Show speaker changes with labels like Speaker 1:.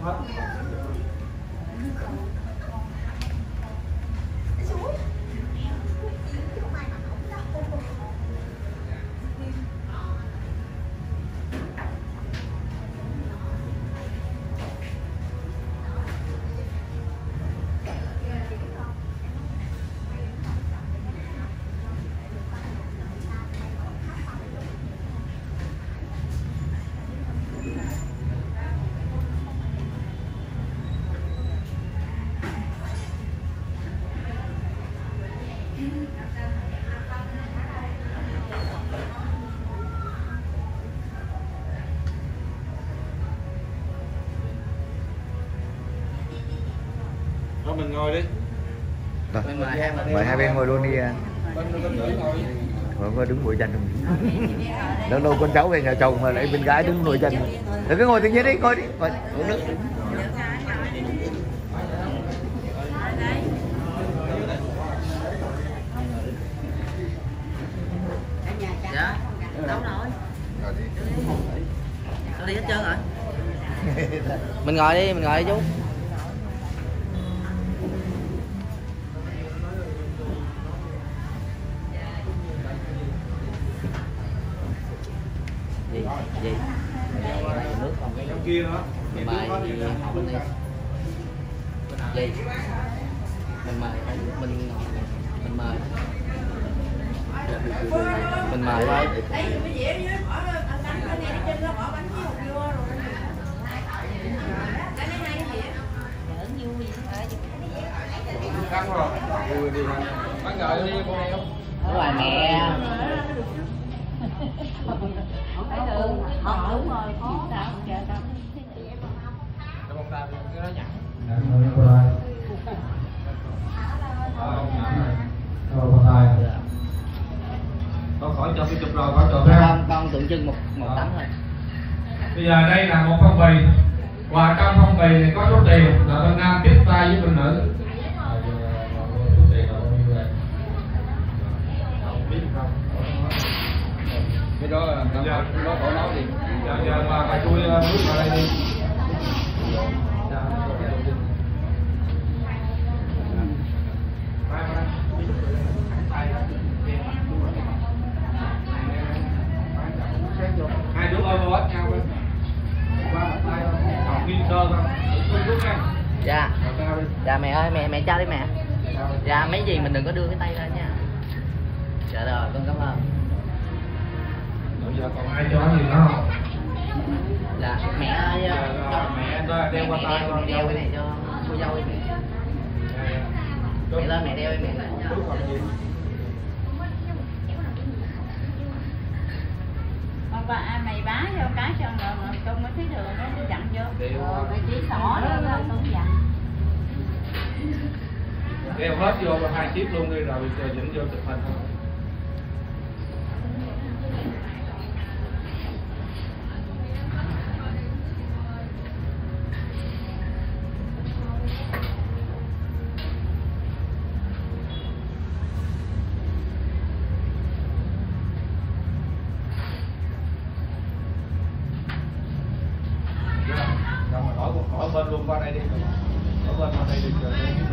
Speaker 1: Thôi mình ngồi đi.
Speaker 2: Rồi,
Speaker 3: mời hai bên.
Speaker 2: mời hai bên ngồi luôn đi à. Có đứng ngồi không? Lâu lâu con cháu về nhà chồng mà lại bên gái đứng ngồi tranh. Rồi cứ ngồi tự nhiên đi, ngồi đi, ngồi uống nước.
Speaker 3: Dạ. Đâu rồi? Nó đi hết trơn rồi. Mình ngồi đi, mình ngồi đi chú. Gì? Gì? Nước không?
Speaker 1: Trong kia nữa.
Speaker 3: Mình mời bên đây. Gì? Mình mời mình mình mời mình mời thôi
Speaker 1: Căng rồi. Vui đi. Bác ngồi đi cô này không?
Speaker 3: Đúng rồi mẹ
Speaker 1: Cho con ta cái đó nhặt. Con khỏi cho cái chụp rồi, khỏi cho phép.
Speaker 3: Trưng một một tấm thôi.
Speaker 1: Bây giờ đây là một phong bì. Và trong phong bì này có số tiền là bên nam tiếp tay với bên nữ. Số tiền là bao nhiêu đây? Biết không? Cái đó là dạ. đó khỏi nói đi. Giờ giờ mà bà chui bước vào đây đi hai đứa ôm ôm nhau đi qua bắt tay không còn nguyên sơ không Cứ bước nha
Speaker 3: dạ. Dạ mẹ ơi mẹ mẹ cho đi mẹ. Dạ mấy gì mình đừng có đưa cái tay ra nha. Dạ rồi con cảm ơn.
Speaker 1: Giờ còn ai cho gì nữa không?
Speaker 3: Dạ mẹ ơi
Speaker 1: Dạ,
Speaker 3: cho
Speaker 1: mẹ đeo- đeo qua tay con.
Speaker 3: đeo cái này cho cô dâu đi mẹ. Mẹ lên mẹ đeo đi mẹ
Speaker 1: Bước
Speaker 4: bà ai mày bá vô cái cho rồi mà con mới thấy đường nó dặn vô.
Speaker 1: Đeo
Speaker 4: Ờ, mày chỉ xỏ đó là không dặn.
Speaker 1: đeo hết vô hai chiếc luôn đi rồi giờ dẫn vô chụp hình thôi hỏi hỏi bên luôn qua đây đi.